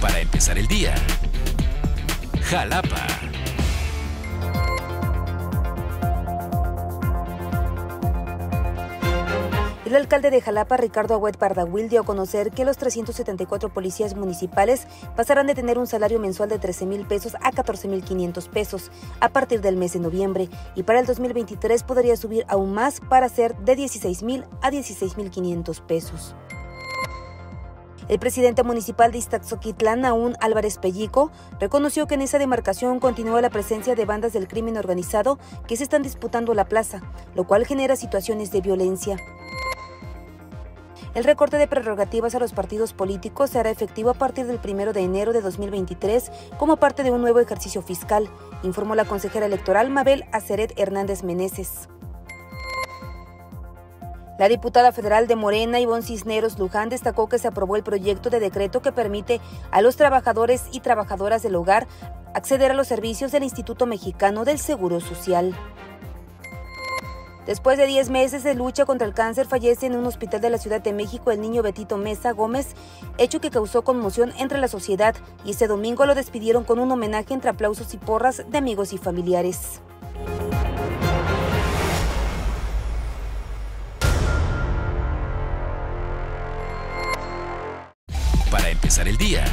Para empezar el día. Jalapa. El alcalde de Jalapa, Ricardo Agüet Pardahuil, dio a conocer que los 374 policías municipales pasarán de tener un salario mensual de 13 mil pesos a 14 mil 500 pesos a partir del mes de noviembre y para el 2023 podría subir aún más para ser de 16 mil a 16 mil 500 pesos. El presidente municipal de Iztaxoquitlán, Aún Álvarez Pellico, reconoció que en esa demarcación continúa la presencia de bandas del crimen organizado que se están disputando la plaza, lo cual genera situaciones de violencia. El recorte de prerrogativas a los partidos políticos se hará efectivo a partir del 1 de enero de 2023 como parte de un nuevo ejercicio fiscal, informó la consejera electoral Mabel Aceret Hernández Meneses. La diputada federal de Morena, Ivonne Cisneros Luján, destacó que se aprobó el proyecto de decreto que permite a los trabajadores y trabajadoras del hogar acceder a los servicios del Instituto Mexicano del Seguro Social. Después de 10 meses de lucha contra el cáncer, fallece en un hospital de la Ciudad de México el niño Betito Mesa Gómez, hecho que causó conmoción entre la sociedad y este domingo lo despidieron con un homenaje entre aplausos y porras de amigos y familiares. Empezar el día.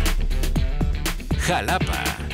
Jalapa.